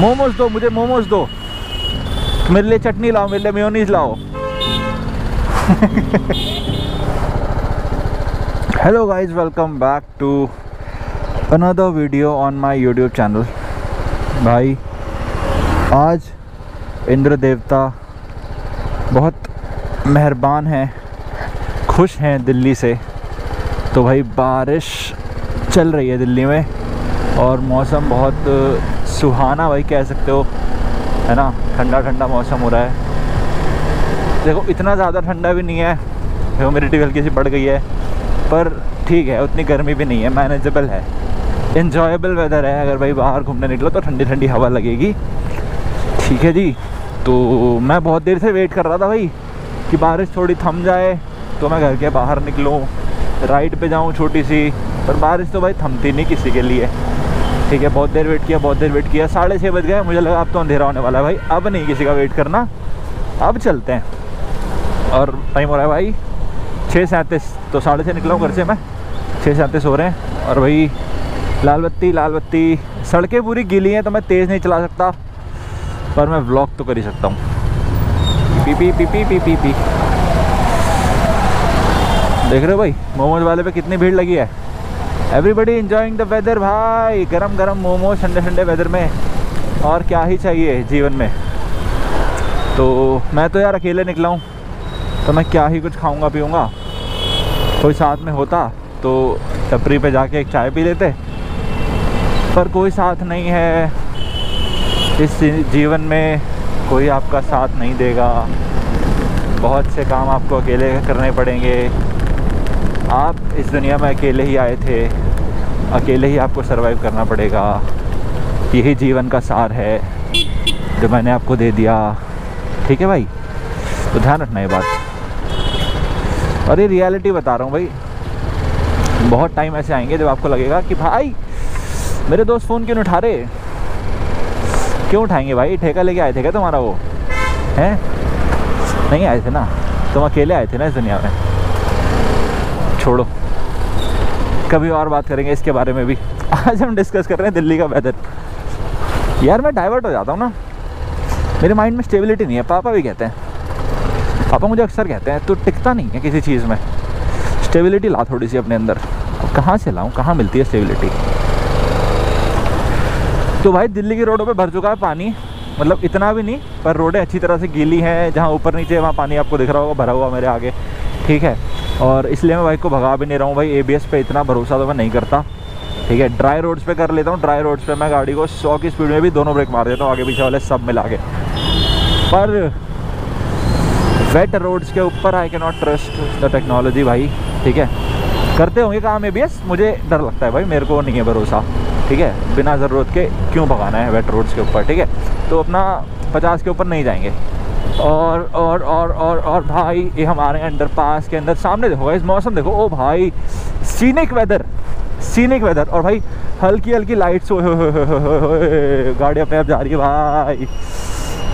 मोमोज दो, मुझे मोमोज दो। मेरे लिए चटनी लाओ, मेरे लिए मेयोनीज लाओ। Hello guys welcome back to another video on my YouTube channel भाई, आज इंद्र देवता बहुत मेहरबान हैं, खुश हैं दिल्ली से। तो भाई, बारिश चल रही है दिल्ली में और मौसम बहुत सुहाना भाई कह सकते हो, है ना? ठंडा ठंडा मौसम हो रहा है। देखो, इतना ज़्यादा ठंडा भी नहीं है ह्यूमिडिटी हल्की सी बढ़ गई है, पर ठीक है, उतनी गर्मी भी नहीं है मैनेजेबल है। इन्जॉयबल वेदर है, अगर भाई बाहर घूमने निकलो तो ठंडी ठंडी हवा लगेगी। ठीक है जी तो मैं बहुत देर से वेट कर रहा था भाई, कि बारिश थोड़ी थम जाए तो मैं घर के बाहर निकलूँ राइड पे जाऊँ छोटी सी, पर बारिश तो भाई थमती नहीं किसी के लिए। ठीक है, बहुत देर वेट किया, बहुत देर वेट किया। साढ़े छः बज गए, मुझे लगा अब तो अंधेरा होने वाला है भाई। अब नहीं किसी का वेट करना। अब चलते हैं। और टाइम हो रहा है भाई छः सैंतीस तो साढ़े छः निकला हूँ घर से मैं। छः सैंतीस हो रहे हैं। और भाई, लाल बत्ती लाल बत्ती। सड़कें पूरी गीली हैं तो मैं तेज़ नहीं चला सकता। पर मैं ब्लॉक तो कर ही सकता हूँ। पी पी पी पी पी पी पी। देख रहे हो भाई, मोमोज वाले पे कितनी भीड़ लगी है। एवरीबडी इंजॉइंग द वेदर भाई गरम गरम मोमोज ठंडे ठंडे वेदर में और क्या ही चाहिए जीवन में? तो मैं तो यार अकेले निकला हूँ तो मैं क्या ही कुछ खाऊँगा, पीऊँगा। कोई साथ में होता तो टपरी पे जाके एक चाय पी लेते। पर कोई साथ नहीं है। इस जीवन में कोई आपका साथ नहीं देगा। बहुत से काम आपको अकेले करने पड़ेंगे। आप इस दुनिया में अकेले ही आए थे, अकेले ही आपको सरवाइव करना पड़ेगा। यही जीवन का सार है जो मैंने आपको दे दिया। ठीक है भाई? तो ध्यान रखना ये बात। और ये रियलिटी बता रहा हूँ भाई, बहुत टाइम ऐसे आएँगे जब आपको लगेगा कि भाई, मेरे दोस्त फ़ोन क्यों उठा रहे? क्यों उठाएँगे भाई? ठेका लेके आए थे क्या तुम्हारा वो? हैं? नहीं आए थे ना? तुम अकेले आए थे ना इस दुनिया में? छोड़ो। कभी और बात करेंगे इसके बारे में भी। आज हम डिस्कस कर रहे हैं दिल्ली का वेदर यार, मैं डाइवर्ट हो जाता हूँ ना। मेरे माइंड में स्टेबिलिटी नहीं है। पापा भी कहते हैं। पापा मुझे अक्सर कहते हैं तो टिकता नहीं है किसी चीज़ में। स्टेबिलिटी ला थोड़ी सी अपने अंदर। कहाँ से लाऊँ? कहाँ मिलती है स्टेबिलिटी तो भाई, दिल्ली की रोडों पे भर चुका है पानी। मतलब इतना भी नहीं, पर रोडें अच्छी तरह से गीली हैं। जहाँ ऊपर नीचे वहाँ पानी आपको दिख रहा होगा, भरा हुआ मेरे आगे। ठीक है? और इसलिए मैं बाइक को भगा भी नहीं रहा हूँ भाई एबीएस पे इतना भरोसा तो मैं नहीं करता। ठीक है ड्राई रोड्स पे कर लेता हूँ ड्राई रोड्स पे मैं गाड़ी को सौ की स्पीड में भी दोनों ब्रेक मार देता हूँ, आगे पीछे वाले सब मिला के। पर वेट रोड्स के ऊपर आई के नॉट ट्रस्ट द टेक्नोलॉजी भाई, ठीक है। करते होंगे काम एबीएस मुझे डर लगता है भाई, मेरे को नहीं है भरोसा। ठीक है, बिना ज़रूरत के क्यों भगाना है वेट रोड्स के ऊपर, ठीक है। तो अपना पचास के ऊपर नहीं जाएँगे। और और और और और भाई, ये हमारे अंडर पास के अंदर सामने देखो इस मौसम देखो। ओ भाई सीनिक वेदर सीनिक वेदर और भाई, हल्की हल्की लाइट्स हो गाड़ी अपने आप जा रही है भाई।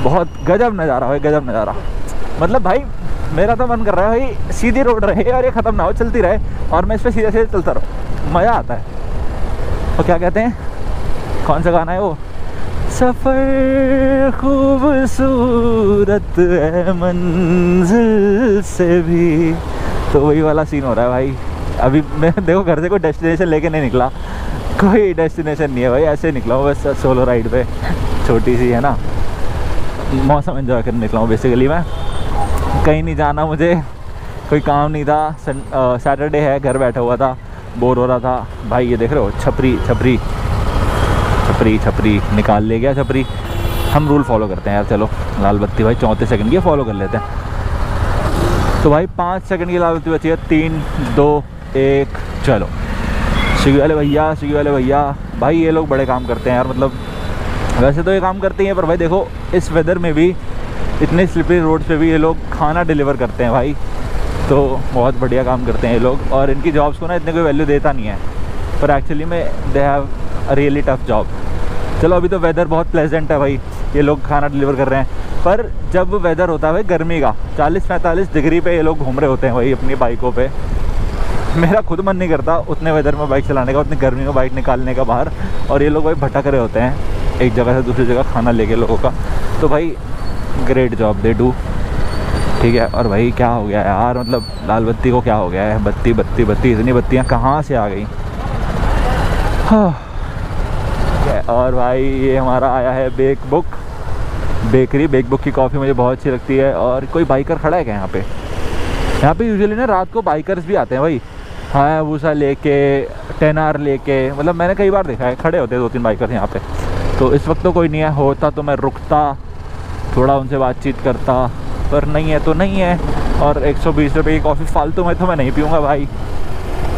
बहुत गजब नज़ारा भाई, गजब नज़ारा। मतलब भाई, मेरा तो मन कर रहा है भाई, सीधी रोड रहे और ये ख़त्म ना हो, चलती रहे। और मैं इस पर सीधे सीधे चलता रहूँ। मज़ा आता है। और क्या कहते हैं? कौन सा गाना है वो? सफ़र खूबसूरत है मंजिल से भी। तो वही वाला सीन हो रहा है भाई। अभी मैं, देखो, घर से कोई डेस्टिनेशन लेके नहीं निकला। कोई डेस्टिनेशन नहीं है भाई, ऐसे निकला हूँ बस सोलो राइड पे। छोटी सी, है ना? मौसम एंजॉय करने निकला हूँ बेसिकली मैं। कहीं नहीं जाना मुझे। कोई काम नहीं था। सैटरडे है, घर बैठा हुआ था। बोर हो रहा था। भाई, ये देख रहे हो, छपरी छपरी। छपरी छपरी निकाल ले गया छपरी। हम रूल फॉलो करते हैं यार, चलो। लाल बत्ती भाई चौंतीस सेकंड की फॉलो कर लेते हैं। तो भाई पाँच सेकंड की लाल बत्ती बची है। तीन, दो, एक, चलो। स्विगी वाले भैया स्विगी वाले भैया। भाई ये लोग बड़े काम करते हैं यार मतलब वैसे तो ये काम करते हैं पर भाई देखो, इस वेदर में भी, इतने स्लिपरी रोड पे भी ये लोग खाना डिलीवर करते हैं भाई। तो बहुत बढ़िया काम करते हैं ये लोग। और इनकी जॉब्स को ना इतने कोई वैल्यू देता नहीं है। पर एक्चुअली में they have really tough job चलो, अभी तो वेदर बहुत प्लेजेंट है भाई। ये लोग खाना डिलीवर कर रहे हैं। पर जब वेदर होता है गर्मी का 40-45 डिग्री पे ये लोग घूम रहे होते हैं भाई अपनी बाइकों पे। मेरा खुद मन नहीं करता उतने वेदर में बाइक चलाने का, उतनी गर्मी में बाइक निकालने का बाहर। और ये लोग भाई भटक रहे होते हैं एक जगह से दूसरी जगह खाना लेके लोगों का। तो भाई ग्रेट जॉब दे डू ठीक है, और भाई क्या हो गया यार? मतलब लाल बत्ती को क्या हो गया है? बत्ती बत्ती बत्ती, इतनी बत्तियाँ कहाँ से आ गई? हाँ। और भाई, ये हमारा आया है bake book bakery bake book की कॉफ़ी मुझे बहुत अच्छी लगती है। और कोई बाइकर खड़ा है क्या यहाँ पे? यहाँ पे यूजुअली ना रात को बाइकर्स भी आते हैं भाई। हाँ वूसा लेके टेन आर लेके मतलब मैंने कई बार देखा है, खड़े होते हैं दो तीन बाइकर्स यहाँ पे। तो इस वक्त तो कोई नहीं है, होता तो मैं रुकता, थोड़ा उनसे बातचीत करता, पर नहीं है तो नहीं है। और एक सौ बीस रुपये की कॉफ़ी फालतू में तो मैं नहीं पीऊँगा भाई,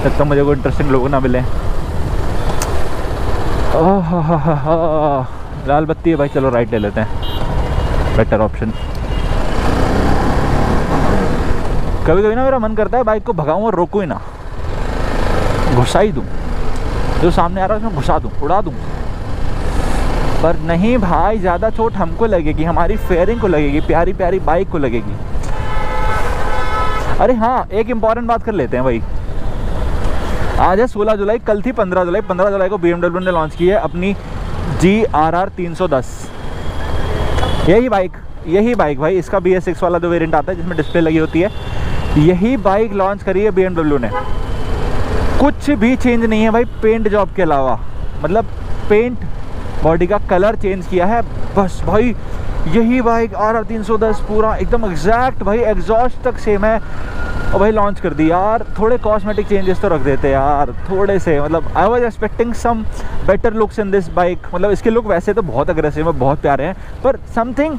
जब तक मुझे कोई इंटरेस्टिंग लोग ना मिले। लाल बत्ती है भाई, चलो राइट ले लेते हैं। बेटर ऑप्शन कभी कभी ना मेरा मन करता है बाइक को भगाऊँ और रोकूँ ही ना। घुसा ही दूँ। जो सामने आ रहा है उसमें घुसा दूँ, उड़ा दूँ। पर नहीं भाई, ज़्यादा चोट हमको लगेगी, हमारी फेयरिंग को लगेगी प्यारी प्यारी बाइक को लगेगी। अरे हाँ एक इंपॉर्टेंट बात कर लेते हैं भाई। आज है 16 जुलाई, कल थी 15 जुलाई। 15 जुलाई को बी ने लॉन्च की है अपनी जी आर आर तीन सौ दस। यही बाइक यही बाइक भाई, इसका बी एस वाला जो वेरिएंट आता है, जिसमें डिस्प्ले लगी होती है, यही बाइक लॉन्च करी है बी ने। कुछ भी चेंज नहीं है भाई पेंट जॉब के अलावा। मतलब पेंट बॉडी का कलर चेंज किया है, बस भाई, यही बाइक आर आर तीन सौ दस पूरा, एकदम एग्जैक्ट भाई एग्जॉस्ट तक सेम है। और भाई लॉन्च कर दी। यार, थोड़े कॉस्मेटिक चेंजेस तो रख देते यार, थोड़े से मतलब I was expecting some better looks in this bike मतलब इसके लुक वैसे तो बहुत अग्रेसिव है, बहुत प्यारे हैं, पर समथिंग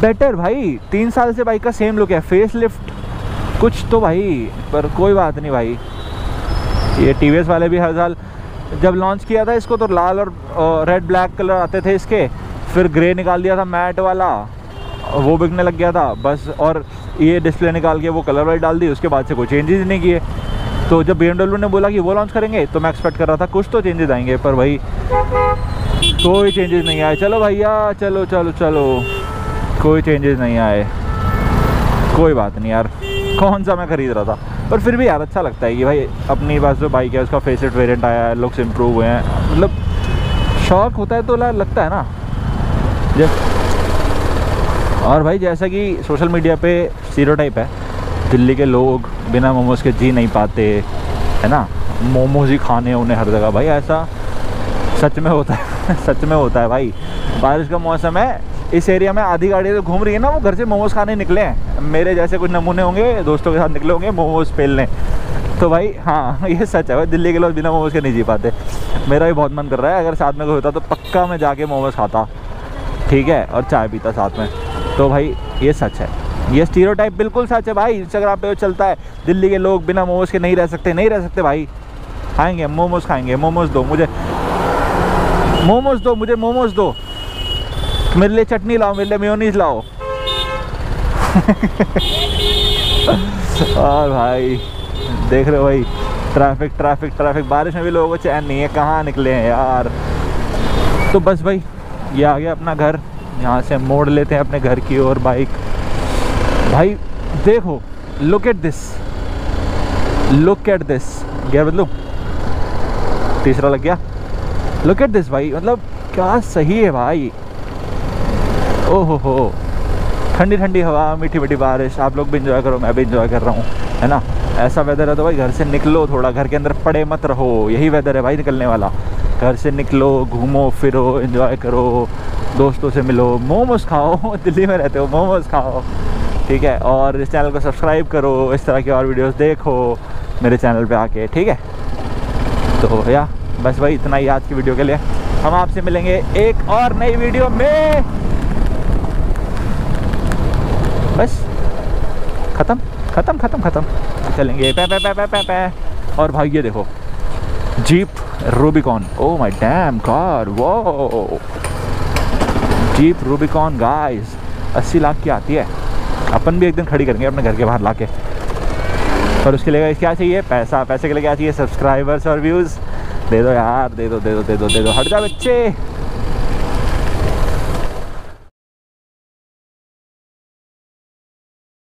बेटर भाई, तीन साल से बाइक का सेम लुक है फेस लिफ्ट कुछ तो भाई, पर कोई बात नहीं भाई। ये टीवीएस वाले भी हर साल, जब लॉन्च किया था इसको तो लाल और रेड ब्लैक कलर आते थे इसके, फिर ग्रे निकाल दिया था मैट वाला। वो बिकने लग गया था, बस और ये डिस्प्ले निकाल के वो कलर वाली डाल दी, उसके बाद से कोई चेंजेस नहीं किए। तो जब बी ने बोला कि वो लॉन्च करेंगे तो मैं एक्सपेक्ट कर रहा था कुछ तो चेंजेस आएँगे, पर भाई कोई चेंजेस नहीं आए। चलो भैया, चलो चलो चलो। कोई चेंजेस नहीं आए। कोई बात नहीं यार। कौन सा मैं ख़रीद रहा था? पर फिर भी यार अच्छा लगता है कि भाई अपनी पास जो बाइक है, उसका फेसिट वेरिएंट आया है लुक्स इम्प्रूव हुए हैं। मतलब शौक होता है तो लगता है ना। जब और भाई जैसा कि सोशल मीडिया पे सीरो टाइप है, दिल्ली के लोग बिना मोमोज़ के जी नहीं पाते, है ना? मोमोज़ ही खाने उन्हें हर जगह। भाई ऐसा सच में होता है, सच में होता है भाई। बारिश का मौसम है, इस एरिया में आधी गाड़ी तो घूम रही है ना, वो घर से मोमोज़ खाने निकले हैं। मेरे जैसे कुछ नमूने होंगे, दोस्तों के साथ निकले होंगे, मोमोज़ पेलने तो भाई हाँ ये सच है भाई, दिल्ली के लोग बिना मोमोज़ के नहीं जी पाते। मेरा भी बहुत मन कर रहा है, अगर साथ में कोई होता तो पक्का मैं जाके मोमोज़ खाता। ठीक है, और चाय पीता साथ में। तो भाई, ये सच है। ये स्टीरो बिल्कुल सच है भाई। इंस्टाग्राम पे चलता है, दिल्ली के लोग बिना मोमोज के नहीं रह सकते, नहीं रह सकते भाई। खाएँगे, मोमोज खाएँगे, मोमोज दो, मुझे मोमोज दो, मुझे मोमोज दो। मेरे लिए चटनी लाओ, मेरे लिए मेयोनीज लाओ। और भाई, देख रहे हो भाई ट्रैफ़िक ट्रैफ़िक ट्रैफ़िक बारिश में भी लोगों को चैन नहीं है, कहाँ निकले हैं यार? तो बस भाई, ये आ गया अपना घर। यहाँ से मोड़ लेते हैं अपने घर की ओर बाइक। भाई, देखो look at this look at this gear बदलू? तीसरा लग गया? लुक एट दिस भाई मतलब क्या सही है भाई। ओहो हो ठंडी ठंडी हवा मीठी मीठी बारिश, आप लोग भी इंजॉय करो, मैं भी इंजॉय कर रहा हूँ, है ना? ऐसा वेदर है तो भाई, घर से निकलो थोड़ा, घर के अंदर पड़े मत रहो, यही वेदर है भाई निकलने वाला। घर से निकलो, घूमो, फिरो इन्जॉय करो। दोस्तों से मिलो, मोमोज खाओ, दिल्ली में रहते हो, मोमोज खाओ, ठीक है? और इस चैनल को सब्सक्राइब करो, इस तरह की और वीडियोस देखो मेरे चैनल पे आके, ठीक है? तो भैया बस भाई इतना ही आज की वीडियो के लिए। हम आपसे मिलेंगे एक और नई वीडियो में। बस, ख़त्म ख़त्म ख़त्म ख़त्म। चलेंगे, पै पै पै पै पै पै। और भाई, ये देखो jeep Rubicon oh my damn car वो जीप रूबिकॉन गाइस 80 लाख की आती है। अपन भी एक दिन खड़ी करेंगे अपने घर के बाहर लाके। और उसके लिए क्या चाहिए? पैसा। पैसे के लिए क्या चाहिए? सब्सक्राइबर्स और व्यूज़ दे दो यार। दे दो दे दो दे दो दे दो। हट जा बच्चे।